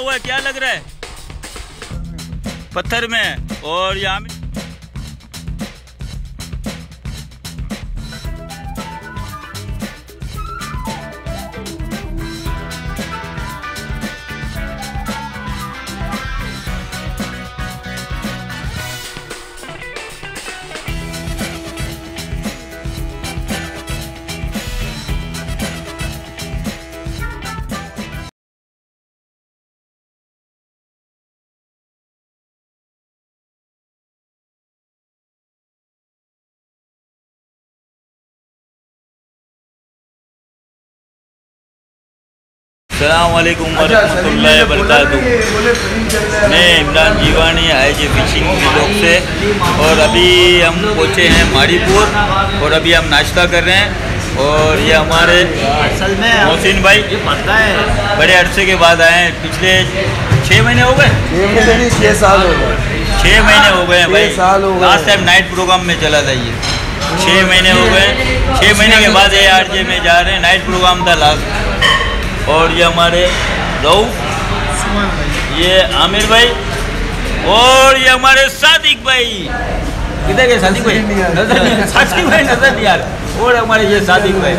हुआ है? क्या लग रहा है? पत्थर में और यहाँ सलामकुम वरहमतुल्लाहि वबरकातुहू मैं Imran Jiwani I G fishing blog से और अभी हम पहुँचे हैं माड़ीपुर और अभी हम नाश्ता कर रहे हैं और ये हमारे असल में मोहसिन भाई पता है। बड़े अरसे के बाद आए हैं। पिछले छः महीने हो गए? छह महीने नहीं छह साल हो गए। छः महीने हो गए हैं भाई। साल हो गए। लास्ट टाइम नाइट प्रोग्राम में चला था ये। छः महीने हो गए। छः महीने के बाद ये आर जे में जा रहे हैं। नाइट प्रोग्राम था लास्ट और ये हमारे रऊफ ये आमिर भाई और ये हमारे सादिक भाई। किधर गए सादिक भाई? नज़र नहीं सादिक भाई नज़र नहीं रहे। और हमारे ये सादिक भाई।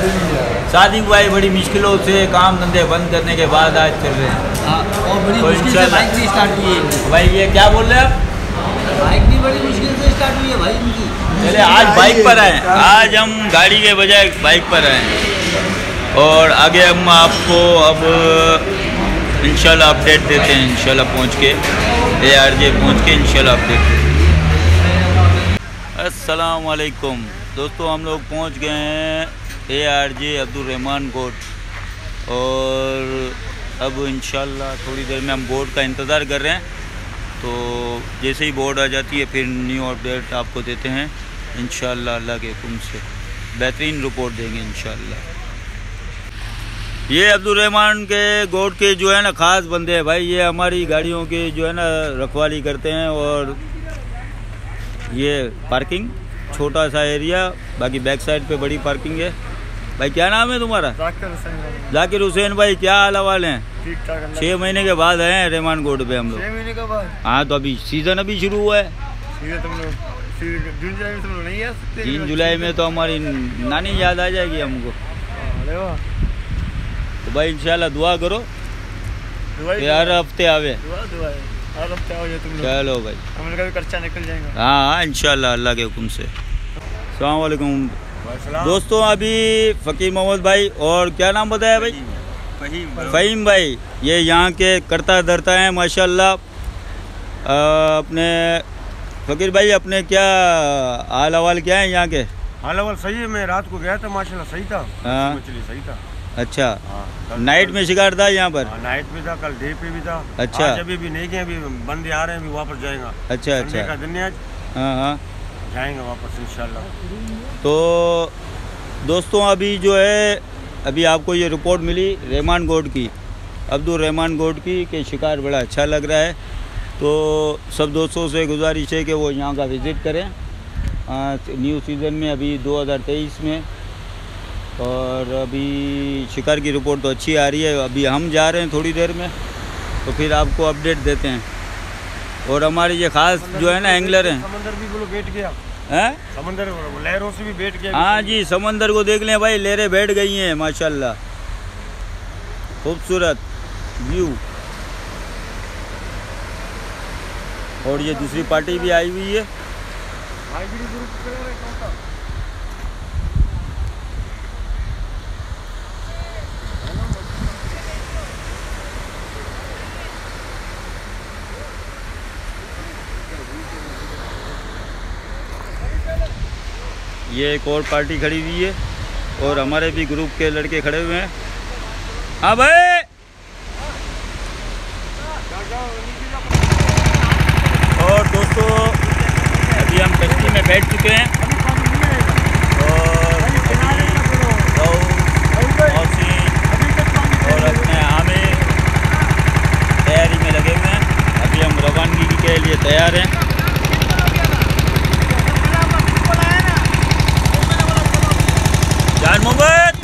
सादिक भाई बड़ी मुश्किलों से काम धंधे बंद करने के बाद आज चल रहे हैं। हाँ, और बड़ी मुश्किल से बाइक भी स्टार्ट हुई है भाई ये क्या बोल रहे हैं आप? बाइक भी बड़ी मुश्किल से स्टार्ट हुई है भाई चले आज बाइक पर आए आज हम गाड़ी के बजाय बाइक पर आए और आगे हम आपको अब, इंशाल्लाह अपडेट देते हैं, इंशाल्लाह पहुँच के ए आर जे पहुँच के इंशाल्लाह अपडेट अस्सलाम वालेकुम दोस्तों, हम लोग पहुँच गए हैं A R J Abdul Rahman coat. और अब इंशाल्लाह थोड़ी देर में हम बोर्ड का इंतज़ार कर रहे हैं। तो जैसे ही बोर्ड आ जाती है, फिर न्यू अपडेट आपको देते हैं। इन अल्लाह के हुक्म से। बेहतरीन रिपोर्ट देंगे इन ये अब्दुल रहमान के गोड के जो है ना ख़ास बंदे हैं भाई ये हमारी गाड़ियों की जो है ना रखवाली करते हैं और ये पार्किंग छोटा सा एरिया बाकी बैक साइड पे बड़ी पार्किंग है। भाई क्या नाम है तुम्हारा? जाकिर हुसैन भाई। क्या हाल हवाल हैं? छः महीने के बाद आए हैं रहमान गोड पे हम लोग। हाँ तो अभी सीज़न अभी शुरू हुआ है। जून जुलाई में तुम नहीं आ सकते? तीन जुलाई में तो हमारी नानी याद आ जाएगी हमको। अरे वाह। तो भाई इंशाल्लाह दुआ करो दुआ कि हर हफ़्ते आवे दुआ दुआ हर हफ़्ते आओ तुम लोग चलो भाई हम लोग का भी खर्चा निकल जाएगा हाँ हाँ इंशाल्लाह अल्लाह के हुक्म से अलैक्म दोस्तों अभी फ़कीर मोहम्मद भाई और क्या नाम बताया भाई फ़हीम भाई ये यहाँ के करता धरता हैं माशाल्लाह अपने फ़कीर भाई अपने क्या हाल हवाल क्या है यहाँ के हाल अवल सही है मैं रात को गया था माशाल्लाह सही था हाँ। मछली सही था अच्छा। हाँ, नाइट में शिकार था यहाँ पर? हाँ, नाइट में था कल डे पे भी था। अच्छा। अभी भी नहीं गए अभी बंदे आ रहे हैं अभी वापस जाएगा। अच्छा अच्छा। का दिन आज। हाँ हाँ। जाएँगे वापस इंशाल्लाह। तो दोस्तों अभी जो है अभी आपको ये रिपोर्ट मिली रहमान गोड की अब्दुल रहमान गोड की कि शिकार बड़ा अच्छा लग रहा है। तो सब दोस्तों से गुजारिश है कि वो यहाँ का विज़िट करें। न्यू सीज़न में अभी 2023 में और अभी शिकार की रिपोर्ट तो अच्छी आ रही है। अभी हम जा रहे हैं थोड़ी देर में तो फिर आपको अपडेट देते हैं। और हमारे ये ख़ास जो है ना एंगलर हैं। समंदर भी बोलो बैठ गया। हैं? समंदर लहरों से भी बैठ गया। हाँ जी समंदर को देख लें भाई लहरें बैठ गई हैं माशाल्लाह। खूबसूरत व्यू। और ये दूसरी पार्टी भी आई हुई है। ये एक और पार्टी खड़ी हुई है और हमारे भी ग्रुप के लड़के खड़े हुए हैं। हाँ भाई। और दोस्तों, अभी हम कश्ती में बैठ चुके हैं। और और अपने आमिर तैयारी में लगे हुए हैं। अभी हम रवानगी के लिए तैयार हैं जान मोहम्मद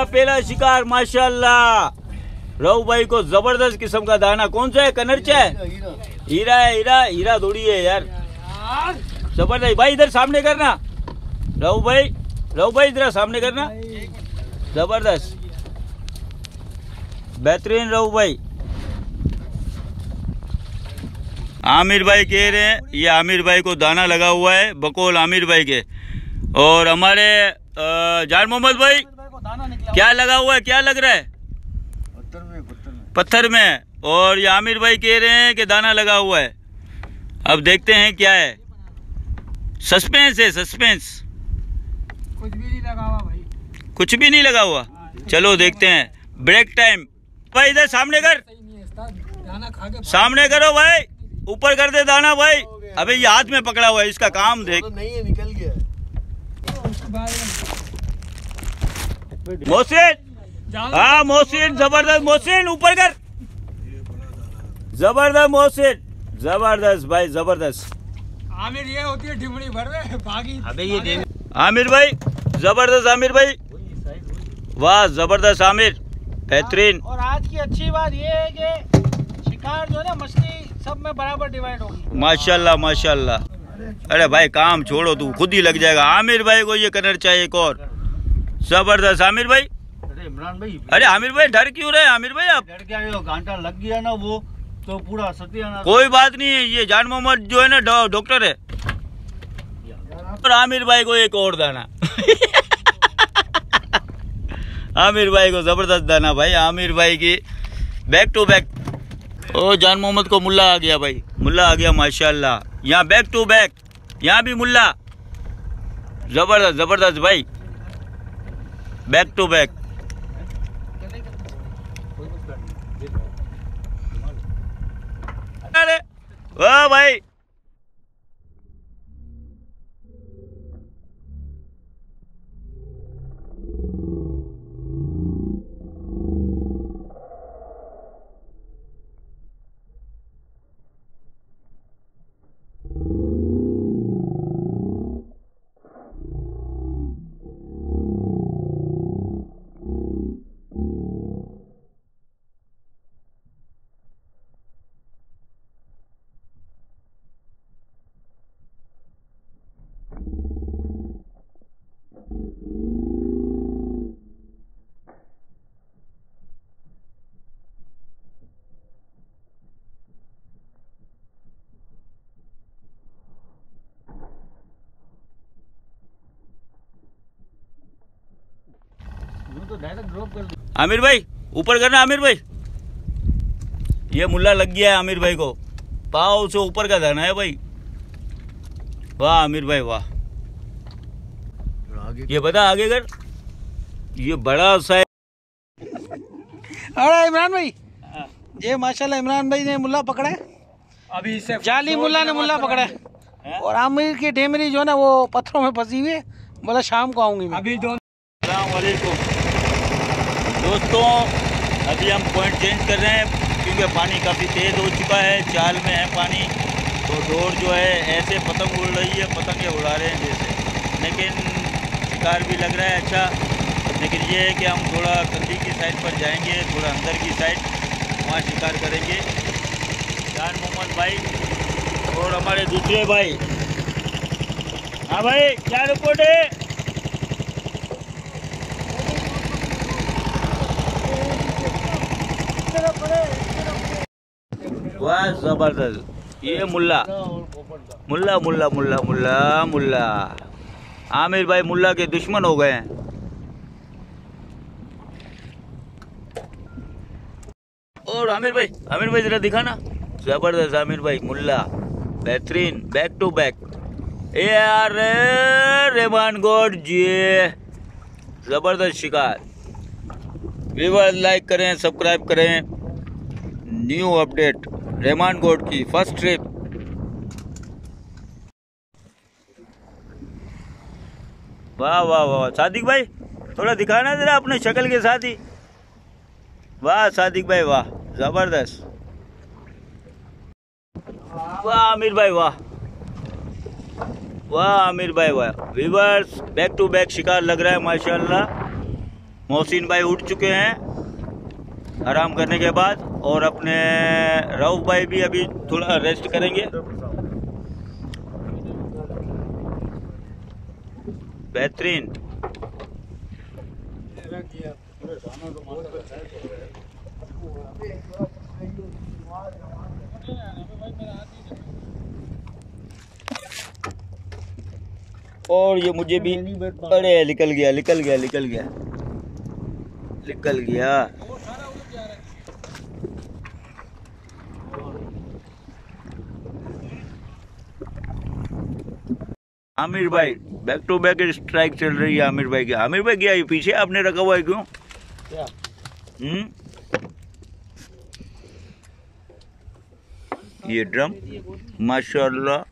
हमारा पहला शिकार, माशाल्लाह। रऊ भाई को ज़बरदस्त किस्म का दाना। कौन सा है? कनरचा है? हीरा है, हीरा हीरा थोड़ी है यार। ज़बरदस्त। भाई इधर सामने करना। रऊ भाई रऊ भाई, इधर सामने करना। ज़बरदस्त। बेहतरीन रऊ भाई। आमिर भाई कह रहे हैं, ये आमिर भाई को दाना लगा हुआ है, बकौल आमिर भाई के। और हमारे जान मोहम्मद भाई क्या लगा हुआ है? क्या लग रहा है? पत्थर में पत्थर में। पत्थर में। और ये आमिर भाई कह रहे हैं कि दाना लगा हुआ है। अब देखते हैं क्या है। सस्पेंस है सस्पेंस। कुछ भी नहीं लगा हुआ भाई। कुछ भी नहीं लगा हुआ। चलो देखते हैं। Break time. भाई इधर सामने कर। सही नहीं है उस्ताद। दाना खा के सामने करो भाई। ऊपर कर दे दाना भाई। अबे ये हाथ में पकड़ा हुआ है इसका काम देख। नहीं है निकल गया। मोहसिन। हाँ मोहसिन ज़बरदस्त मोहसिन ऊपर कर। ज़बरदस्त मोहसिन ज़बरदस्त भाई ज़बरदस्त। आमिर ये होती है ढिमड़ी भर में भागी। अबे ये दे आमिर भाई ज़बरदस्त आमिर भाई। वाह ज़बरदस्त आमिर बेहतरीन। और आज की अच्छी बात ये है कि शिकार जो है ना मछली सब में बराबर डिवाइड होगी। माशाल्लाह माशाल्लाह। अरे भाई काम छोड़ो तू खुद ही लग जाएगा। आमिर भाई को ये करना चाहिए एक और। ज़बरदस्त। आमिर भाई? अरे इमरान भाई अरे आमिर भाई डर क्यों रहे आमिर भाई आप डर वो घंटा लग गया ना वो तो पूरा सत्यानाश कोई बात नहीं है ये जान मोहम्मद जो है ना डॉक्टर है। और आमिर भाई को एक और दाना। आमिर भाई को ज़बरदस्त दाना भाई आमिर भाई की बैक टू बैक ओ जान मोहम्मद को मुल्ला आ गया भाई मुल्ला आ गया माशाल्लाह। यहाँ बैक टू बैक यहाँ भी मुल्ला। ज़बरदस्त ज़बरदस्त भाई। बैक टू बैक अरे वाह भाई। तो डायरेक्ट ड्रॉप कर आमिर भाई ऊपर करना आमिर भाई। ये मुल्ला लग गया है आमिर भाई को। पाव से ऊपर का दाना है भाई। वाह आमिर भाई वाह। ये बता आगे कर। ये बड़ा सा अरे इमरान भाई ये माशाल्लाह इमरान भाई ने मुल्ला पकड़ा है। अभी से जाली मुल्ला ने मुल्ला पकड़ा है। और आमिर की डेमरी जो है ना वो पत्थरों में फंसी हुई है। बोला शाम को आऊँगी मैं। अभी वालेकुम दोस्तों, अभी हम पॉइंट चेंज कर रहे हैं क्योंकि पानी काफ़ी तेज़ हो चुका है चाल में है पानी तो डोर जो है ऐसे पतंग उड़ रही है, पतंगे उड़ा रहे हैं जैसे। लेकिन शिकार भी लग रहा है अच्छा। लेकिन ये है कि हम थोड़ा कंदी की साइड पर जाएँगे, थोड़ा अंदर की साइड वहाँ शिकार करेंगे। जान मोहम्मद भाई और हमारे दूसरे भाई। हाँ भाई, क्या रिपोर्ट है? वाह, ज़बरदस्त. ये मुल्ला. मुल्ला मुल्ला मुल्ला मुल्ला मुल्ला. आमिर भाई मुल्ला के दुश्मन हो गए हैं. और आमिर भाई आमिर भाई जरा दिखाना. ज़बरदस्त आमिर भाई, मुल्ला. बेहतरीन back to back A R Rehman Goth, ji. ज़बरदस्त शिकार. व्यूवर लाइक करें सब्सक्राइब करें। न्यू अपडेट रहमान गोड की फ़र्स्ट ट्रिप वाह वाह वाह सादिक भाई, थोड़ा दिखाना जरा अपने शक्ल के साथ ही। वाह, सादिक भाई, वाह, ज़बरदस्त। वाह, आमिर भाई, वाह। वाह, आमिर भाई, वाह। व्यूवर्स बैक टू बैक शिकार लग रहा है, माशाल्लाह। मोहसिन भाई उठ चुके हैं आराम करने के बाद और अपने रऊफ भाई भी अभी थोड़ा रेस्ट करेंगे। बेहतरीन। और ये मुझे भी अरे निकल गया निकल गया निकल गया। निकल गया। आमिर भाई बैक टू बैक स्ट्राइक चल रही है आमिर भाई की। आमिर भाई क्या ये पीछे आपने रखा हुआ है क्यों? क्या? हम्म? ये ड्रम माशाल्लाह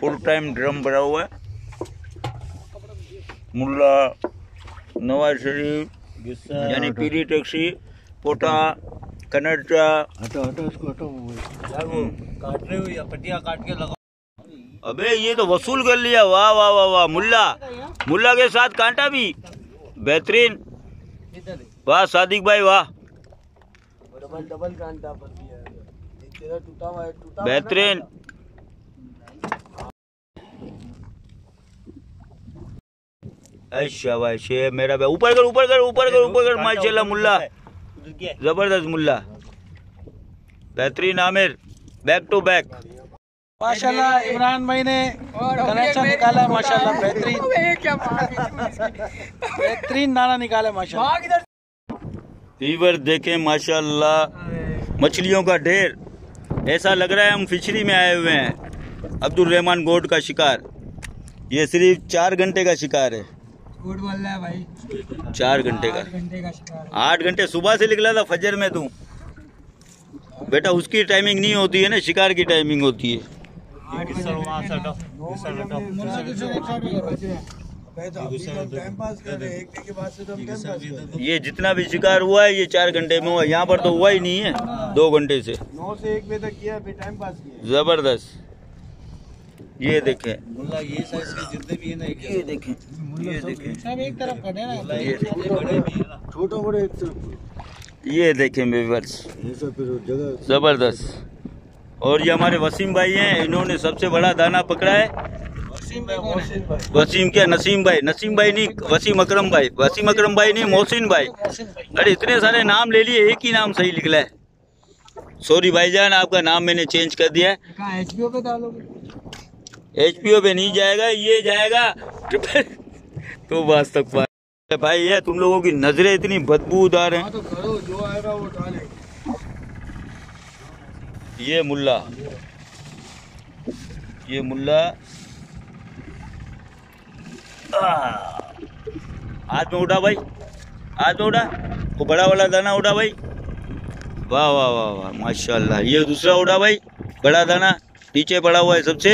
फुल टाइम ड्रम भरा हुआ है। मुल्ला नवाज़ शरीफ यानी पीली टैक्सी पोटा कनडा हटो हटो इसको हटो यार वो काट रहे हो या पटिया काट के लगाओ? अबे ये तो वसूल कर लिया। वाह वाह वाह वाह। मुल्ला मुल्ला के साथ कांटा भी। बेहतरीन। वाह सादिक भाई वाह। डबल डबल कांटा पर दिया तेरा टूटा हुआ है टूटा बेहतरीन। अच्छा भाई शेर मेरा भाई ऊपर कर ऊपर कर ऊपर कर ऊपर कर माशाल्लाह मुल्ला। ज़बरदस्त मुल्ला। बेहतरीन आमिर बैक टू बैक माशाल्लाह इमरान भाई ने कनेक्शन निकाला है माशाल्लाह बेहतरीन। बेहतरीन दाना निकाला है माशाल्लाह वीवर देखें माशाल्लाह। मछलियों का ढेर। ऐसा लग रहा है हम फिशरी में आए हुए हैं। अब्दुल रहमान गोड का शिकार। ये सिर्फ़ चार घंटे का शिकार है। गुड बोल रहा है भाई। चार घंटे का। घंटे का शिकार आठ घंटे सुबह से निकला था फजर में तू। बेटा उसकी टाइमिंग नहीं होती है ना शिकार की टाइमिंग होती है। ये जितना भी शिकार हुआ है ये चार घंटे में हुआ यहाँ पर तो हुआ ही नहीं है दो घंटे से। नौ से एक बजे तक किया टाइम पास किया ज़बरदस्त। ये देखें। मुल्ला ये साइज़ के जितने भी है ना ये देखें। ये देखें। सब एक तरफ़ कटे ना। ये ये बड़े है छोटा एक तरफ़। ये देखें जगह ज़बरदस्त। और ये हमारे वसीम भाई हैं इन्होंने सबसे बड़ा दाना पकड़ा है। वसीम भाई वसीम क्या? नसीम भाई। नसीम भाई नहीं वसीम अकरम भाई। वसीम अकरम भाई नहीं मोहसिन भाई। अरे इतने सारे नाम ले लिए एक ही नाम सही निकला है। सॉरी भाईजान आपका नाम मैंने चेंज कर दिया है। कहाँ एचपीओ पे नहीं जाएगा ये जाएगा। तो बस तक बात भाई ये तुम लोगों की नज़रें इतनी बदबूदार हैं। तो करो जो आएगा वो डाले ये मुल्ला। ये मुल्ला। हाथ में उठा भाई। हाथ में उठा। वो बड़ा वाला दाना उठा भाई। वाह वाह वाह वाह माशाल्लाह। ये दूसरा उठा भाई। बड़ा दाना। नीचे पड़ा हुआ है सबसे।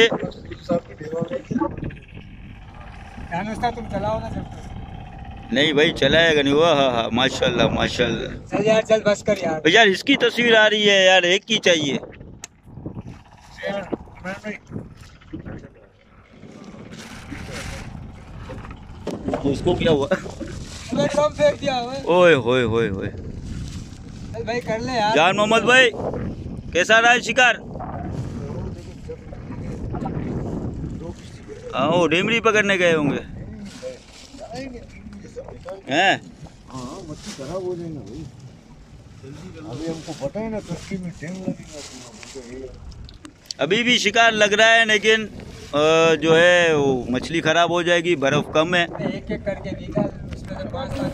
तुम चलाओ ना नहीं भाई चलाएगा नहीं वाह हाँ हाँ माशाल्लाह माशाल्लाह। चल यार चल बस कर यार। यार इसकी तस्वीर आ रही है यार एक की चाहिए। उसको क्या हुआ? फेंक दिया ओए होए होए होए। भाई कर ले यार। जान मोहम्मद भाई कैसा रहा है शिकार? हाँ वो डेमरी पकड़ने गए होंगे। हैं? हाँ खराब हो जाएगा अभी हमको पता है ना कच्ची में टाइम लगेगा अभी भी शिकार लग रहा है लेकिन जो है वो मछली खराब हो जाएगी बर्फ़ कम है। एक एक करके निकाल